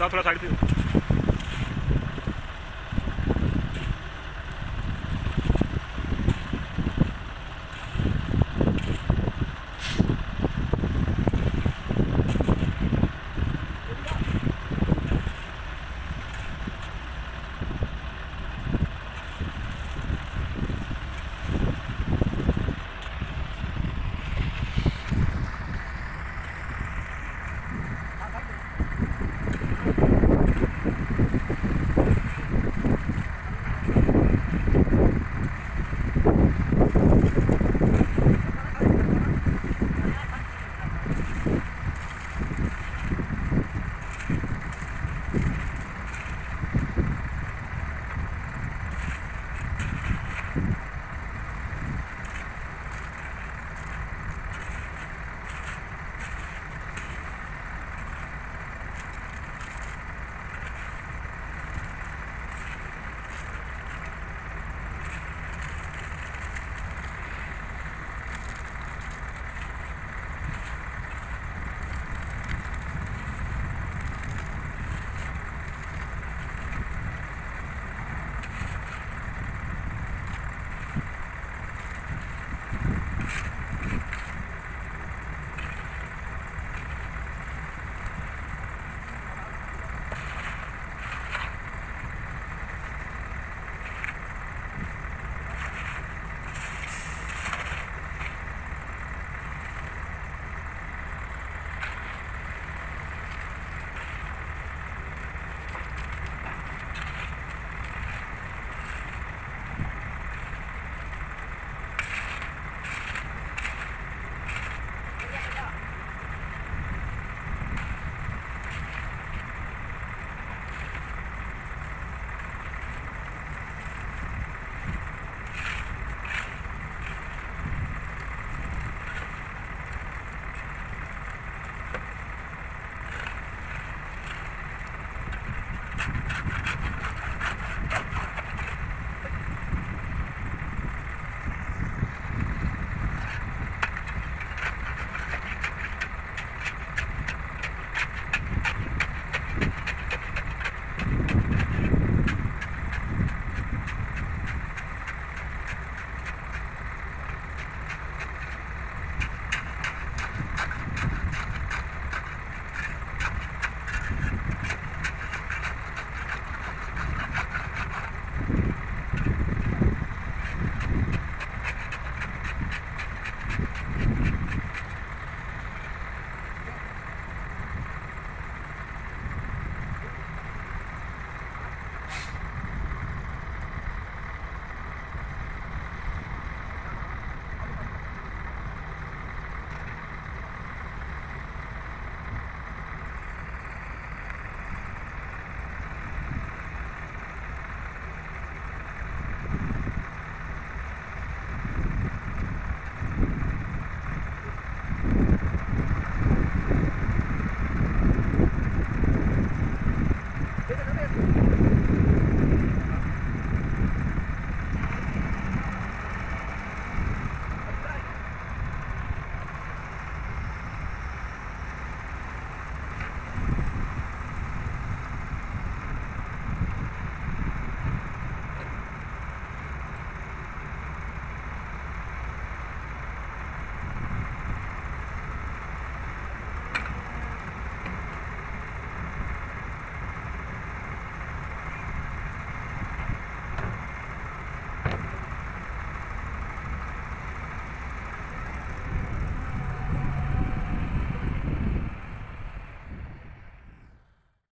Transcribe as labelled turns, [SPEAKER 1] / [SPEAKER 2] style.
[SPEAKER 1] tá atrasado tá, tá, tá.